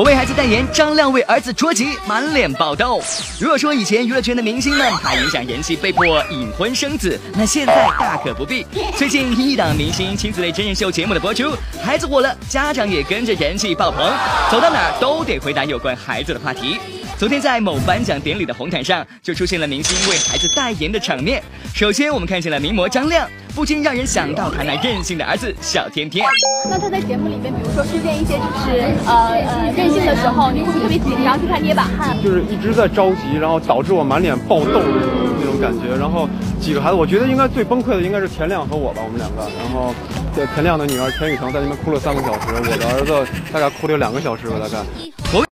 我为孩子代言，张亮为儿子捉急，满脸爆痘。如果说以前娱乐圈的明星们怕影响人气被迫隐婚生子，那现在大可不必。最近一档明星亲子类真人秀节目的播出，孩子火了，家长也跟着人气爆棚，走到哪儿都得回答有关孩子的话题。昨天在某颁奖典礼的红毯上，就出现了明星为孩子代言的场面。首先，我们看见了名模张亮，不禁让人想到他那任性的儿子小天天。那他在节目里面，比如说出现一些就是呃呃任性的时候，你会不会特别紧张，替他捏把汗？就是一直在着急，然后导致我满脸爆痘那种那种感觉。然后几个孩子，我觉得应该最崩溃的应该是田亮和我吧，我们两个。然后田田亮的女儿田雨橙在那边哭了三个小时，我的儿子大概哭了两个小时吧，大概。